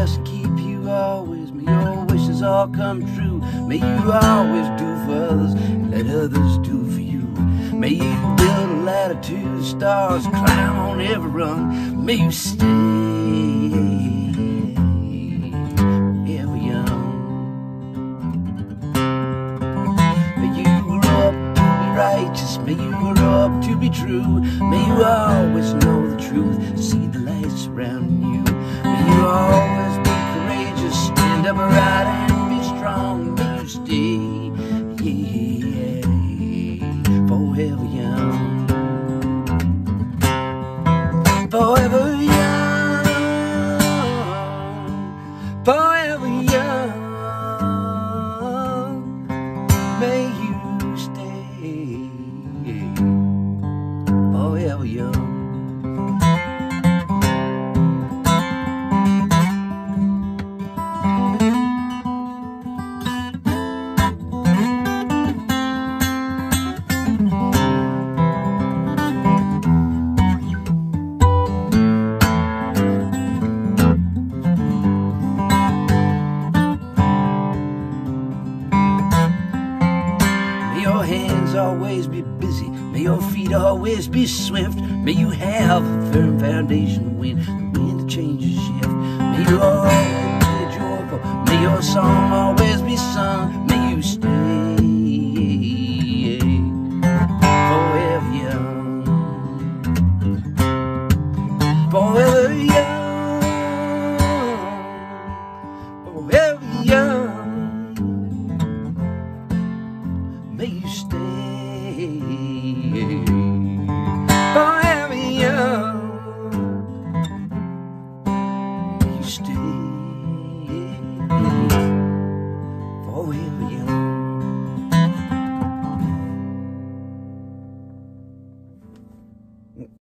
just keep you always. May your wishes all come true. May you always do for others, let others do for you. May you build a ladder to the stars, climb on every rung. May you stay. righteous. May you grow up to be true. May you always know the truth. See the light surrounding you. May you hands always be busy. May your feet always be swift. May you have a firm foundation when the wind changes shift. May you always be joyful. May your song always be sung. May you stay forever young. Forever young. Forever young. babe.